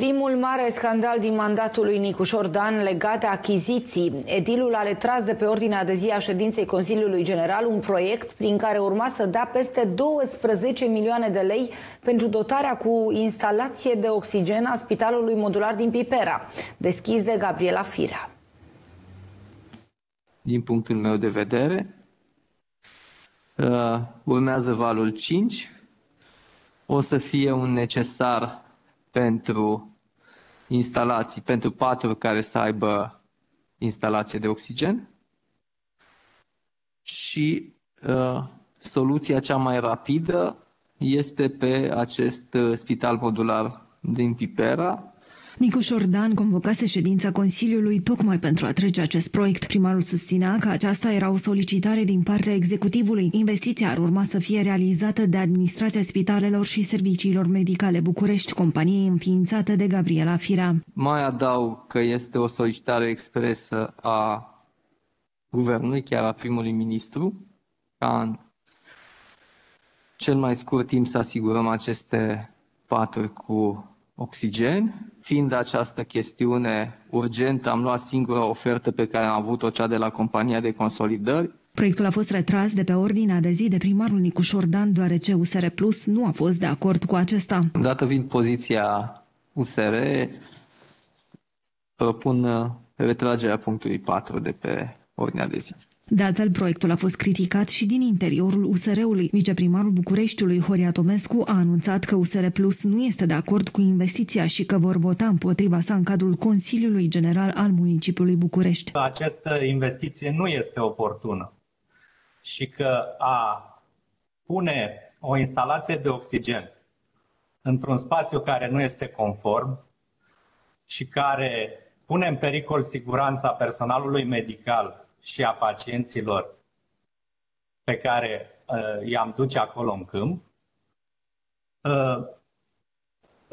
Primul mare scandal din mandatul lui Nicu Șordan legat de achiziții. Edilul a retras de pe ordinea de zi a ședinței Consiliului General un proiect prin care urma să dea peste 12 milioane de lei pentru dotarea cu instalație de oxigen a Spitalului Modular din Pipera, deschis de Gabriela Firea. Din punctul meu de vedere, uh, urmează valul 5, o să fie un necesar pentru instalații, pentru patru care să aibă instalație de oxigen. Și uh, soluția cea mai rapidă este pe acest uh, spital modular din Pipera, Nicu Șordan convocase ședința Consiliului tocmai pentru a trece acest proiect. Primarul susținea că aceasta era o solicitare din partea executivului. Investiția ar urma să fie realizată de Administrația Spitalelor și Serviciilor Medicale București, companie înființată de Gabriela Firea. Mai adaug că este o solicitare expresă a guvernului, chiar a primului ministru, ca în cel mai scurt timp să asigurăm aceste paturi cu oxigen. Fiind această chestiune urgentă, am luat singura ofertă pe care am avut-o, cea de la compania de consolidări. Proiectul a fost retras de pe ordinea de zi de primarul Nicu Șordan, deoarece USR Plus nu a fost de acord cu acesta. Dată fiind poziția USR, propun retragerea punctului 4 de pe ordinea de zi. De altfel, proiectul a fost criticat și din interiorul USR-ului. Viceprimarul Bucureștiului, Horia Tomescu, a anunțat că USR Plus nu este de acord cu investiția și că vor vota împotriva sa în cadrul Consiliului General al Municipiului București. Această investiție nu este oportună și că a pune o instalație de oxigen într-un spațiu care nu este conform și care pune în pericol siguranța personalului medical și a pacienților pe care uh, i-am duce acolo în câmp, uh,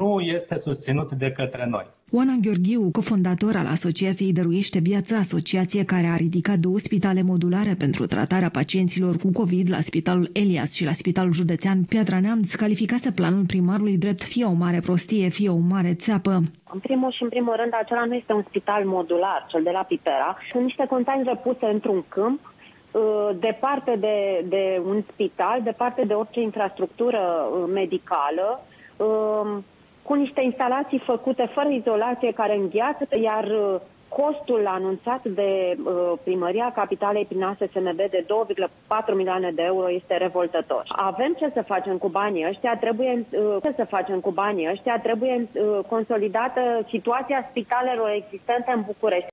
nu este susținut de către noi. Oana Gheorghiu, cofondator al Asociației Dăruiește Viață, asociație care a ridicat două spitale modulare pentru tratarea pacienților cu COVID la Spitalul Elias și la Spitalul Județean Piatra Neamț, calificase planul primarului drept fie o mare prostie, fie o mare țeapă. În primul și în primul rând, acela nu este un spital modular, cel de la Pipera. Sunt niște containere puse într-un câmp, uh, departe de, de un spital, departe de orice infrastructură uh, medicală, uh, cu niște instalații făcute fără izolație care îngheață, iar uh, costul anunțat de uh, primăria capitalei prin ASSMB de 2,4 milioane de euro este revoltător. Avem ce să facem cu banii ăștia, trebuie uh, ce să facem cu banii ăștia, trebuie uh, consolidată situația spitalelor existente în București.